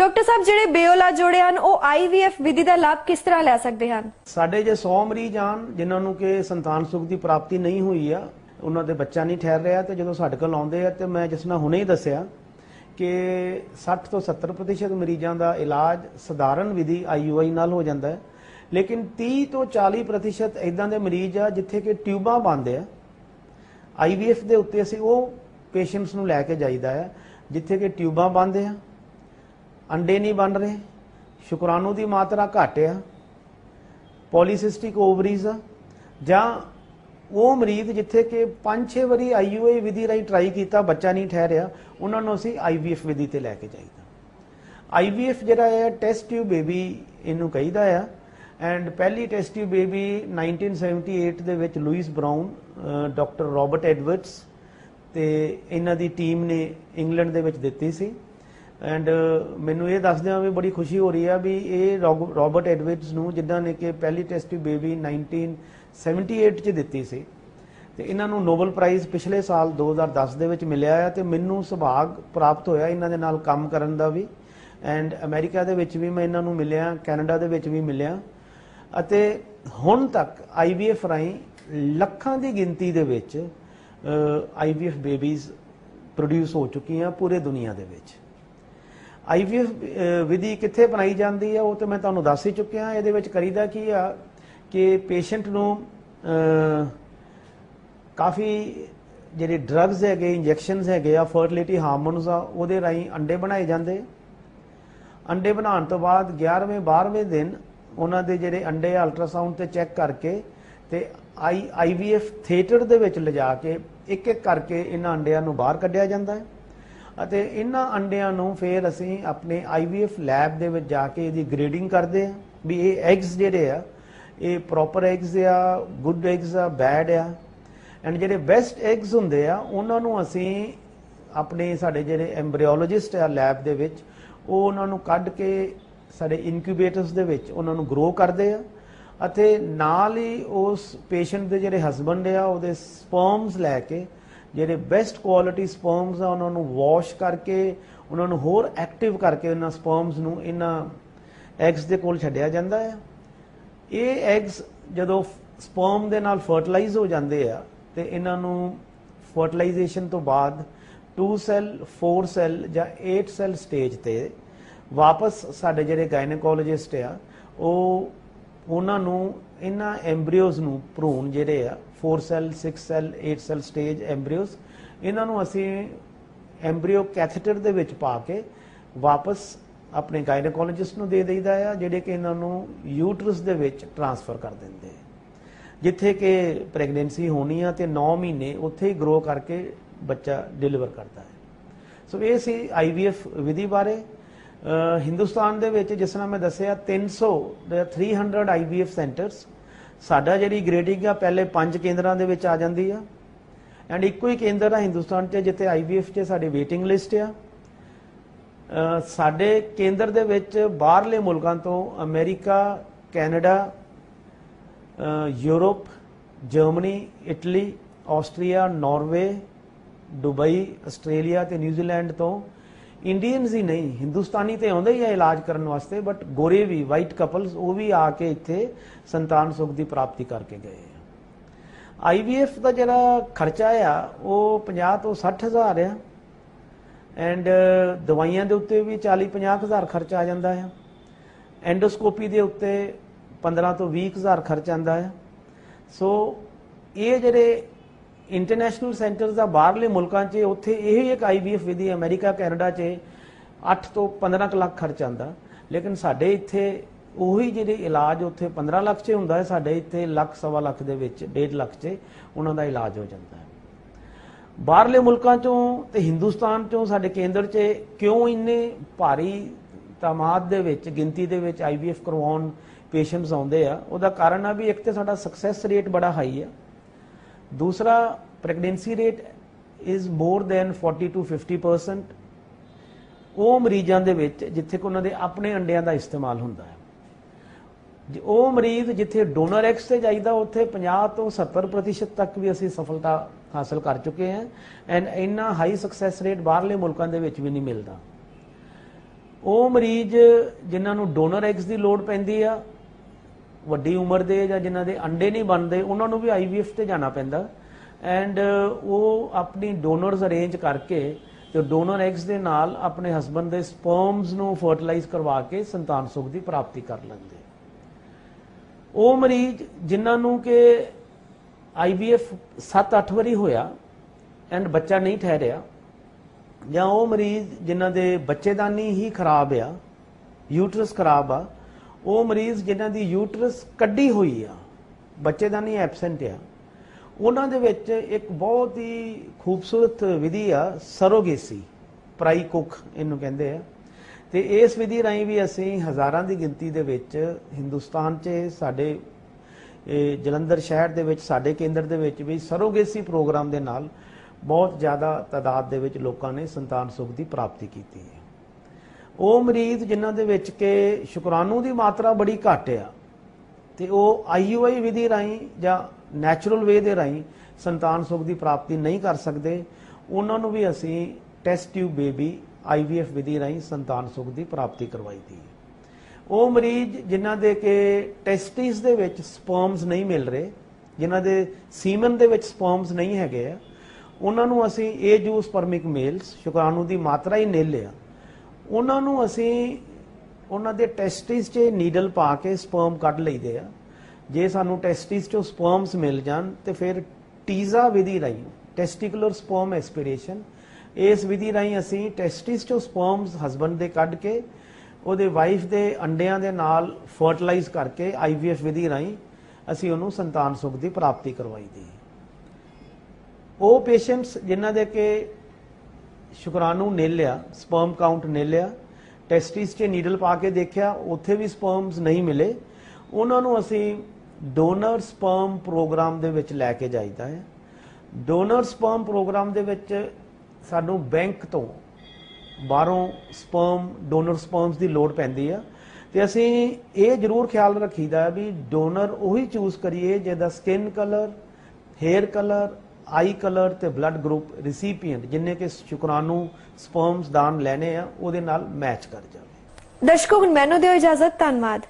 Doctor ਸਾਹਿਬ, ਜਿਹੜੇ ਬੇਓਲਾ ਜੋੜੇ ਹਨ, ਉਹ ਆਈਵੀਐਫ ਵਿਧੀ ਦਾ ਲਾਭ ਕਿਸ ਤਰ੍ਹਾਂ ਲੈ ਸਕਦੇ ਹਨ? ਸਾਡੇ ਜੇ 100 ਮਰੀਜ਼ ਆਣ ਜਿਨ੍ਹਾਂ ਨੂੰ ਕਿ ਸੰਤਾਨ ਸੁਖ ਦੀ ਪ੍ਰਾਪਤੀ ਨਹੀਂ ਹੋਈ ਆ, ਉਹਨਾਂ ਦੇ ਬੱਚਾ ਨਹੀਂ ਠਹਿਰ ਰਿਹਾ, ਤੇ ਜਦੋਂ ਸਾਡੇ ਕੋਲ ਆਉਂਦੇ ਆ, ਤੇ ਮੈਂ ਜਿਸ ਨਾਲ ਹੁਣੇ ਹੀ ਦੱਸਿਆ ਕਿ 60 ਤੋਂ 70% ਮਰੀਜ਼ਾਂ ਦਾ ਇਲਾਜ ਸਧਾਰਨ ਵਿਧੀ ਆਈਯੂਆਈ ਨਾਲ ਹੋ ਜਾਂਦਾ ਹੈ। ਲੇਕਿਨ 30 ਤੋਂ 40% ਇਦਾਂ ਦੇ ਮਰੀਜ਼ ਆ, ਜਿੱਥੇ ਕਿ ਟਿਊਬਾਂ ਬੰਦ ਆ। ਆਈਵੀਐਫ ਦੇ ਉੱਤੇ ਅਸੀਂ ਉਹ ਪੇਸ਼ੈਂਟਸ ਨੂੰ ਲੈ ਕੇ ਜਾਈਦਾ ਹੈ, ਜਿੱਥੇ ਕਿ ਟਿਊਬਾਂ ਬੰਦ ਆ। ਅੰਡੇ ਨਹੀਂ ਬਣ ਰਹੇ, ਸ਼ੁਕਰਾਣੂ ਦੀ ਮਾਤਰਾ ਘੱਟ ਆ ਪੋਲੀਸਿਸਟਿਕ ਓਵਰੀਜ਼ ਆ, ਜਾਂ ਉਹ ਮਰੀਜ਼ ਜਿੱਥੇ ਕਿ 5-6 ਵਾਰੀ ਆਈਯੂਏ ਵਿਧੀ ਰਾਈ ਟਰਾਈ ਕੀਤਾ, ਬੱਚਾ ਨਹੀਂ ਠਹਿਰਿਆ, ਉਹਨਾਂ ਨੂੰ ਅਸੀਂ ਆਈਵੀਐਫ ਵਿਧੀ ਤੇ ਲੈ ਕੇ ਜਾਈਦਾ। ਆਈਵੀਐਫ ਜਿਹੜਾ ਹੈ ਟੈਸਟ ਟਿਊਬ ਬੇਬੀ ਇਹਨੂੰ ਕਹੀਦਾ ਆ ਐਂਡ ਪਹਿਲੀ ਟੈਸਟ ਟਿਊਬ ਬੇਬੀ 1978 ਦੇ ਵਿੱਚ Louise Brown doctor Robert Edwards ਤੇ ਇਹਨਾਂ ਦੀ ਟੀਮ ਨੇ ਇੰਗਲੈਂਡ ਦੇ ਵਿੱਚ ਦਿੱਤੀ ਸੀ। ਐਂਡ uh, ਮੈਨੂੰ ਇਹ ਦੱਸਦਿਆਂ ਵੀ ਬੜੀ ਖੁਸ਼ੀ ਹੋ ਰਹੀ ਆ ਵੀ ਇਹ ਰੋਗ- ਰਾਬਰਟ ਐਡਵਰਡਸ ਨੂੰ ਜਿਨ੍ਹਾਂ ਨੇ ਕਿ ਪਹਿਲੀ ਟੈਸਟ ਟਿਊਬ ਬੇਬੀ 1978 ਚ ਦਿੱਤੀ ਸੀ। ਤੇ ਇਹਨਾਂ ਨੂੰ ਨੋਬਲ ਪ੍ਰਾਈਜ਼ ਪਿਛਲੇ ਸਾਲ 2010 ਦੇ ਵਿੱਚ ਮਿਲਿਆ ਆ ਤੇ ਮੈਨੂੰ ਸੁਭਾਗ ਪ੍ਰਾਪਤ ਹੋਇਆ ਇਹਨਾਂ ਦੇ ਨਾਲ ਕੰਮ ਕਰਨ ਦਾ ਵੀ। ਐਂਡ ਅਮਰੀਕਾ ਦੇ ਵਿੱਚ ਵੀ ਮੈਂ ਇਹਨਾਂ ਨੂੰ ਮਿਲਿਆ, ਕੈਨੇਡਾ ਦੇ ਵਿੱਚ ਵੀ ਮਿਲਿਆ। ਅਤੇ ਹੁਣ ਤੱਕ ਆਈਵੀਐਫ ਰਾਹੀਂ ਲੱਖਾਂ ਦੀ ਗਿਣਤੀ ਦੇ ਵਿੱਚ ਆਈਵੀਐਫ ਬੇਬੀਜ਼ ਪ੍ਰੋਡਿਊਸ ਹੋ ਚੁੱਕੀਆਂ ਪੂਰੇ ਦੁਨੀਆ ਦੇ ਵਿੱਚ। ਆਈਵੀਐਫ ਵਿਧੀ ਕਿੱਥੇ ਬਣਾਈ ਜਾਂਦੀ ਹੈ ਉਹ ਤੇ ਮੈਂ ਤੁਹਾਨੂੰ ਦੱਸ ਹੀ ਚੁੱਕਿਆ, ਇਹਦੇ ਵਿੱਚ ਕਰੀਦਾ ਕੀ ਆ ਕਿ ਪੇਸ਼ੈਂਟ ਨੂੰ ਕਾਫੀ ਜਿਹੜੇ ਡਰੱਗਸ ਹੈਗੇ, ਇੰਜੈਕਸ਼ਨਸ ਹੈਗੇ ਆ, ਫਰਟੀਲਿਟੀ ਹਾਰਮੋਨਸ ਆ, ਉਹਦੇ ਰਾਹੀਂ ਅੰਡੇ ਬਣਾਏ ਜਾਂਦੇ। ਅੰਡੇ ਬਣਾਉਣ ਤੋਂ ਬਾਅਦ 11ਵੇਂ 12ਵੇਂ ਦਿਨ ਉਹਨਾਂ ਦੇ ਜਿਹੜੇ ਅੰਡੇ ਅਲਟਰਾਸਾਊਂਡ ਤੇ ਚੈੱਕ ਕਰਕੇ ਤੇ ਆਈ ਆਈਵੀਐਫ ਥੀਏਟਰ ਦੇ ਵਿੱਚ ਲਿਜਾ ਕੇ ਇੱਕ ਇੱਕ ਕਰਕੇ ਇਹਨਾਂ ਅੰਡਿਆਂ ਨੂੰ ਬਾਹਰ ਕੱਢਿਆ ਜਾਂਦਾ ਹੈ। ਅਤੇ ਇਹਨਾਂ ਅੰਡਿਆਂ ਨੂੰ ਫਿਰ ਅਸੀਂ ਆਪਣੇ ਆਈਵੀਐਫ ਲੈਬ ਦੇ ਵਿੱਚ ਜਾ ਕੇ ਇਹਦੀ ਗ੍ਰੇਡਿੰਗ ਕਰਦੇ ਆ ਵੀ ਇਹ ਐਗਸ ਜਿਹੜੇ ਆ, ਇਹ ਪ੍ਰੋਪਰ ਐਗਸ ਆ ਗੁੱਡ ਐਗਸ ਆ ਬੈਡ ਆ। ਐਂਡ ਜਿਹੜੇ ਬੈਸਟ ਐਗਸ ਹੁੰਦੇ ਆ, ਉਹਨਾਂ ਨੂੰ ਅਸੀਂ ਆਪਣੇ ਸਾਡੇ ਜਿਹੜੇ ਐਮਬ੍ਰੀਓਲੋਜਿਸਟ ਆ ਲੈਬ ਦੇ ਵਿੱਚ, ਉਹ ਉਹਨਾਂ ਨੂੰ ਕੱਢ ਕੇ ਸਾਡੇ ਇਨਕਿਊਬੇਟਰਸ ਦੇ ਵਿੱਚ ਉਹਨਾਂ ਨੂੰ ਗਰੋ ਕਰਦੇ ਆ। ਅਤੇ ਨਾਲ ਹੀ ਉਸ ਪੇਸ਼ੈਂਟ ਦੇ ਜਿਹੜੇ ਹਸਬੰਡ ਆ, ਉਹਦੇ ਸਪਰਮਸ ਲੈ ਕੇ ਜਿਹੜੇ ਬੈਸਟ ਕੁਆਲਿਟੀ ਸਪਰਮਸ ਆ, ਉਹਨਾਂ ਨੂੰ ਵਾਸ਼ ਕਰਕੇ, ਉਹਨਾਂ ਨੂੰ ਹੋਰ ਐਕਟਿਵ ਕਰਕੇ ਉਹਨਾਂ ਸਪਰਮਸ ਨੂੰ ਇਹਨਾਂ ਐਗਸ ਦੇ ਕੋਲ ਛੱਡਿਆ ਜਾਂਦਾ ਹੈ ਇਹ ਐਗਸ ਜਦੋਂ ਸਪਰਮ ਦੇ ਨਾਲ ਫਰਟੀਲਾਈਜ਼ ਹੋ ਜਾਂਦੇ ਆ, ਤੇ ਇਹਨਾਂ ਨੂੰ ਫਰਟੀਲਾਈਜੇਸ਼ਨ ਤੋਂ ਬਾਅਦ 2 ਸੈੱਲ 4 ਸੈੱਲ ਜਾਂ 8 ਸੈੱਲ ਸਟੇਜ ਤੇ ਵਾਪਸ ਸਾਡੇ ਜਿਹੜੇ ਗਾਇਨੋਕੋਲੋਜਿਸਟ ਆ, ਉਹ ਉਹਨਾਂ ਨੂੰ, ਇਹਨਾਂ ਐਮਬ੍ਰਿਓਜ਼ ਨੂੰ ਭਰੂਣ ਜਿਹੜੇ ਆ 4 cell 6 cell 8 cell stage embryos ਇਹਨਾਂ ਨੂੰ ਅਸੀਂ ਐਮਬ੍ਰਿਓ ਕੈਥੇਟਰ ਦੇ ਵਿੱਚ ਪਾ ਕੇ ਵਾਪਸ ਆਪਣੇ ਗਾਇਨੋਕੋਲੋਜਿਸਟ ਨੂੰ ਦੇ ਦਈਦਾ ਆ, ਜਿਹੜੇ ਕਿ ਇਹਨਾਂ ਨੂੰ ਯੂਟਰਸ ਦੇ ਵਿੱਚ ਟਰਾਂਸਫਰ ਕਰ ਦਿੰਦੇ ਆ। ਜਿੱਥੇ ਕਿ ਪ੍ਰੈਗਨੈਂਸੀ ਹੋਣੀ ਆ ਤੇ 9 ਮਹੀਨੇ ਉੱਥੇ ਹੀ ਗਰੋ ਕਰਕੇ ਬੱਚਾ ਡਿਲੀਵਰ ਕਰਦਾ ਹੈ। ਸੋ ਇਹ ਸੀ ਆਈਵੀਐਫ ਵਿਧੀ ਬਾਰੇ। ਹਿੰਦੁਸਤਾਨ ਦੇ ਵਿੱਚ ਜਿਸ ਤਰ੍ਹਾਂ ਮੈਂ ਦੱਸਿਆ 300 ਦੇ 300 ਆਈਵੀਐਫ ਸੈਂਟਰਸ ਸਾਡਾ ਜਿਹੜੀ ਗ੍ਰੇਡਿੰਗ ਆ, ਪਹਿਲੇ ਪੰਜ ਕੇਂਦਰਾਂ ਦੇ ਵਿੱਚ ਆ ਜਾਂਦੀ ਆ। ਐਂਡ ਇੱਕੋ ਹੀ ਕੇਂਦਰ ਆ ਹਿੰਦੁਸਤਾਨ 'ਚ, ਜਿੱਥੇ ਆਈਵੀਐਫ 'ਚ ਸਾਡੀ ਵੇਟਿੰਗ ਲਿਸਟ ਆ। ਸਾਡੇ ਕੇਂਦਰ ਦੇ ਵਿੱਚ ਬਾਹਰਲੇ ਮੁਲਕਾਂ ਤੋਂ America, Canada Europe, Germany, Italy, Austria, Norway, Dubai, Australia ਤੇ ਨਿਊਜ਼ੀਲੈਂਡ ਤੋਂ ਇੰਡੀਅਨਸ ਹੀ ਨਹੀਂ ਹਿੰਦੁਸਤਾਨੀ ਤੇ ਆਉਂਦੇ ਹੀ ਆ ਇਲਾਜ ਕਰਨ ਵਾਸਤੇ ਬਟ ਗੋਰੇ ਵੀ ਵਾਈਟ ਕਪਲਸ ਉਹ ਵੀ ਆ ਕੇ ਇੱਥੇ ਸੰਤਾਨ ਸੁਖ ਦੀ ਪ੍ਰਾਪਤੀ ਕਰਕੇ ਗਏ ਆ ਆਈਵੀਐਫ ਦਾ ਜਿਹੜਾ ਖਰਚਾ ਆ ਉਹ 50 ਤੋਂ 60 ਹਜ਼ਾਰ ਆ ਐਂਡ ਦਵਾਈਆਂ ਦੇ ਉੱਤੇ ਵੀ 40 50 ਹਜ਼ਾਰ ਖਰਚ ਆ ਜਾਂਦਾ ਆ ਐਂਡੋਸਕੋਪੀ ਦੇ ਉੱਤੇ 15 ਤੋਂ 20 ਹਜ਼ਾਰ ਖਰਚ ਆਂਦਾ ਆ ਸੋ ਇਹ ਜਿਹੜੇ ਇੰਟਰਨੈਸ਼ਨਲ ਸੈਂਟਰਸ ਆ ਬਾਹਰਲੇ ਮੁਲਕਾਂ 'ਚ, ਉੱਥੇ ਇਹ ਇੱਕ ਆਈਵੀਐਫ ਵਿਧੀ ਅਮਰੀਕਾ, ਕੈਨੇਡਾ 'ਚ 8 ਤੋਂ 15 ਕੁ ਲੱਖ ਖਰਚ ਆਂਦਾ ਲੇਕਿਨ ਸਾਡੇ ਇੱਥੇ ਉਹੀ ਜਿਹੜੇ ਇਲਾਜ ਉੱਥੇ 15 ਲੱਖ 'ਚ ਹੁੰਦਾ ਹੈ, ਸਾਡੇ ਇੱਥੇ ਲੱਖ, ਸਵਾ ਲੱਖ ਦੇ ਵਿੱਚ 1.5 ਲੱਖ 'ਚ ਉਹਨਾਂ ਦਾ ਇਲਾਜ ਹੋ ਜਾਂਦਾ ਹੈ। ਬਾਹਰਲੇ ਮੁਲਕਾਂ 'ਚੋਂ ਤੇ ਹਿੰਦੁਸਤਾਨ 'ਚੋਂ ਸਾਡੇ ਕੇਂਦਰ 'ਚ ਕਿਉਂ ਇੰਨੇ ਭਾਰੀ ਤਾਮਾਦ ਦੇ ਵਿੱਚ, ਗਿਣਤੀ ਦੇ ਵਿੱਚ ਆਈਵੀਐਫ ਕਰਵਾਉਣ ਪੇਸ਼ੈਂਟਸ ਆਉਂਦੇ ਆ, ਉਹਦਾ ਕਾਰਨ ਆ ਵੀ ਇੱਕ ਤੇ ਸਾਡਾ ਸਕਸੈਸ ਰੇਟ ਬੜਾ ਹਾਈ ਆ ਦੂਸਰਾ pregnancy rate is more than 40 to 50% ਉਹ ਮਰੀਜ਼ਾਂ ਦੇ ਵਿੱਚ ਜਿੱਥੇ ਕਿ ਉਹਨਾਂ ਦੇ ਆਪਣੇ ਅੰਡਿਆਂ ਦਾ ਇਸਤੇਮਾਲ ਹੁੰਦਾ ਹੈ ਉਹ ਮਰੀਜ਼ ਜਿੱਥੇ ਡੋਨਰ ਐਕਸ ਤੇ ਜਾਈਦਾ ਉੱਥੇ 50 ਤੋਂ 70% ਤੱਕ ਵੀ ਅਸੀਂ ਸਫਲਤਾ ਹਾਸਲ ਕਰ ਚੁੱਕੇ ਹਾਂ ਐਂਡ ਇੰਨਾ ਹਾਈ ਸਕਸੈਸ ਰੇਟ ਬਾਹਰਲੇ ਮੁਲਕਾਂ ਦੇ ਵਿੱਚ ਵੀ ਨਹੀਂ ਮਿਲਦਾ ਉਹ ਮਰੀਜ਼ ਜਿਨ੍ਹਾਂ ਨੂੰ ਡੋਨਰ ਐਕਸ ਦੀ ਲੋੜ ਪੈਂਦੀ ਆ ਵੱਡੀ ਉਮਰ ਦੇ ਜਾਂ ਜਿਨ੍ਹਾਂ ਦੇ ਅੰਡੇ ਨਹੀਂ ਬਣਦੇ, ਉਹਨਾਂ ਨੂੰ ਵੀ ਆਈਵੀਐਫ ਤੇ ਜਾਣਾ ਪੈਂਦਾ। ਐਂਡ ਉਹ ਆਪਣੀ ਡੋਨਰਸ ਅਰੇਂਜ ਕਰਕੇ ਤੇ ਡੋਨਰ ਐਗਸ ਦੇ ਨਾਲ ਆਪਣੇ ਹਸਬੰਡ ਦੇ ਸਪਰਮਸ ਨੂੰ ਫਰਟੀਲਾਈਜ਼ ਕਰਵਾ ਕੇ ਸੰਤਾਨ ਸੁਖ ਦੀ ਪ੍ਰਾਪਤੀ ਕਰ ਲੈਂਦੇ। ਉਹ ਮਰੀਜ਼ ਜਿਨ੍ਹਾਂ ਨੂੰ ਕਿ ਆਈਵੀਐਫ 7-8 ਵਾਰੀ ਹੋਇਆ ਐਂਡ ਬੱਚਾ ਨਹੀਂ ਠਹਿਰਿਆ, ਜਾਂ ਉਹ ਮਰੀਜ਼ ਜਿਨ੍ਹਾਂ ਦੇ ਬੱਚੇਦਾਨੀ ਹੀ ਖਰਾਬ ਆ ਯੂਟਰਸ ਖਰਾਬ ਆ ਉਹ ਮਰੀਜ਼ ਜਿਨ੍ਹਾਂ ਦੀ ਯੂਟਰਸ ਕੱਢੀ ਹੋਈ ਆ, ਬੱਚੇ ਦਾ ਨਹੀਂ, ਐਬਸੈਂਟ ਆ, ਉਹਨਾਂ ਦੇ ਵਿੱਚ ਇੱਕ ਬਹੁਤ ਹੀ ਖੂਬਸੂਰਤ ਵਿਧੀ ਆ, ਸਰੋਗੇਸੀ ਪ੍ਰਾਈ ਕੁੱਖ ਇਹਨੂੰ ਕਹਿੰਦੇ ਆ। ਤੇ ਇਸ ਵਿਧੀ ਰਾਹੀਂ ਵੀ ਅਸੀਂ ਹਜ਼ਾਰਾਂ ਦੀ ਗਿਣਤੀ ਦੇ ਵਿੱਚ ਹਿੰਦੁਸਤਾਨ 'ਚ ਸਾਡੇ ਜਲੰਧਰ ਸ਼ਹਿਰ ਦੇ ਵਿੱਚ, ਸਾਡੇ ਕੇਂਦਰ ਦੇ ਵਿੱਚ ਵੀ ਸਰੋਗੇਸੀ ਪ੍ਰੋਗਰਾਮ ਦੇ ਨਾਲ ਬਹੁਤ ਜ਼ਿਆਦਾ ਤਾਦਾਦ ਦੇ ਵਿੱਚ ਲੋਕਾਂ ਨੇ ਸੰਤਾਨ ਸੁਖ ਦੀ ਪ੍ਰਾਪਤੀ ਕੀਤੀ ਹੈ। ਉਹ ਮਰੀਜ਼ ਜਿਨ੍ਹਾਂ ਦੇ ਵਿੱਚ ਕਿ ਸ਼ੁਕਰਾਣੂ ਦੀ ਮਾਤਰਾ ਬੜੀ ਘੱਟ ਆ, ਤੇ ਉਹ ਆਈਯੂਆਈ ਵਿਧੀ ਰਾਹੀਂ ਜਾਂ ਨੈਚੁਰਲ ਵੇ ਦੇ ਰਾਹੀਂ ਸੰਤਾਨ ਸੁਖ ਦੀ ਪ੍ਰਾਪਤੀ ਨਹੀਂ ਕਰ ਸਕਦੇ, ਉਹਨਾਂ ਨੂੰ ਵੀ ਅਸੀਂ ਟੈਸਟ ਟਿਊਬ ਬੇਬੀ ਆਈਵੀਐਫ ਵਿਧੀ ਰਾਹੀਂ ਸੰਤਾਨ ਸੁਖ ਦੀ ਪ੍ਰਾਪਤੀ ਕਰਵਾਈ ਦੀ ਹੈ। ਉਹ ਮਰੀਜ਼ ਜਿਨ੍ਹਾਂ ਦੇ ਕਿ ਟੈਸਟਿਸ ਦੇ ਵਿੱਚ ਸਪਰਮਸ ਨਹੀਂ ਮਿਲ ਰਹੇ, ਜਿਨ੍ਹਾਂ ਦੇ ਸੀਮਨ ਦੇ ਵਿੱਚ ਸਪਰਮਸ ਨਹੀਂ ਹੈਗੇ ਆ, ਉਹਨਾਂ ਨੂੰ ਅਸੀਂ ਏ ਜੂਸ ਪਰਮਿਕ ਮੇਲਸ ਸ਼ੁਕਰਾਣੂ ਦੀ ਮਾਤਰਾ ਹੀ ਨਿਲ ਆ ਉਹਨਾਂ ਨੂੰ ਅਸੀਂ ਉਹਨਾਂ ਦੇ ਟੈਸਟਿਸ 'ਚ ਨੀਡਲ ਪਾ ਕੇ ਸਪਰਮ ਕੱਢ ਲਈਦੇ ਆ। ਜੇ ਸਾਨੂੰ ਟੈਸਟਿਸ 'ਚੋਂ ਸਪਰਮਸ ਮਿਲ ਜਾਣ, ਤੇ ਫਿਰ ਟੀਜ਼ਾ ਵਿਧੀ ਰਾਹੀਂ ਟੈਸਟੀਕੂਲਰ ਸਪਰਮ ਐਸਪੀਰੇਸ਼ਨ ਇਸ ਵਿਧੀ ਰਾਹੀਂ ਅਸੀਂ ਟੈਸਟਿਸ 'ਚੋਂ ਸਪਰਮਸ ਹਸਬੰਡ ਦੇ ਕੱਢ ਕੇ, ਉਹਦੇ ਵਾਈਫ ਦੇ ਅੰਡਿਆਂ ਦੇ ਨਾਲ ਫਰਟੀਲਾਈਜ਼ ਕਰਕੇ ਆਈਵੀਐਫ ਵਿਧੀ ਰਾਹੀਂ ਅਸੀਂ ਉਹਨੂੰ ਸੰਤਾਨ ਸੁਖ ਦੀ ਪ੍ਰਾਪਤੀ ਕਰਵਾਈ ਦੀ। ਉਹ ਪੇਸ਼ੈਂਟਸ ਜਿਨ੍ਹਾਂ ਦੇ ਕਿ ਸ਼ੁਕਰਾਣੂ ਨੇ ਲਿਆ ਸਪਰਮ ਕਾਊਂਟ ਨੇ ਲਿਆ ਟੈਸਟਿਸ 'ਚ ਨੀਡਲ ਪਾ ਕੇ ਦੇਖਿਆ, ਉੱਥੇ ਵੀ ਸਪਰਮਸ ਨਹੀਂ ਮਿਲੇ। ਉਹਨਾਂ ਨੂੰ ਅਸੀਂ ਡੋਨਰ ਸਪਰਮ ਪ੍ਰੋਗਰਾਮ ਦੇ ਵਿੱਚ ਲੈ ਕੇ ਜਾਈਦਾ ਹੈ। ਡੋਨਰ ਸਪਰਮ ਪ੍ਰੋਗਰਾਮ ਦੇ ਵਿੱਚ ਸਾਨੂੰ ਬੈਂਕ ਤੋਂ ਬਾਹਰੋਂ ਸਪਰਮ ਡੋਨਰ ਸਪਰਮਸ ਦੀ ਲੋੜ ਪੈਂਦੀ ਆ। ਤੇ ਅਸੀਂ ਇਹ ਜ਼ਰੂਰ ਖਿਆਲ ਰੱਖੀਦਾ ਵੀ ਡੋਨਰ ਉਹੀ ਚੂਜ਼ ਕਰੀਏ ਜਿਹਦਾ skin colour hair colour eye colour ਤੇ ਬਲੱਡ ਗਰੁੱਪ ਰਿਸੀਪੀਐਂਟ ਜਿੰਨੇ ਕਿ ਸ਼ੁਕਰਾਣੂ ਸਪਰਮਸ ਦਾਨ ਲੈਣੇ ਆ, ਉਹਦੇ ਨਾਲ ਮੈਚ ਕਰ ਜਾਵੇ। ਦਰਸ਼ਕੋ, ਹੁਣ ਮੈਨੂੰ ਦਿਓ ਇਜਾਜ਼ਤ, ਧੰਨਵਾਦ।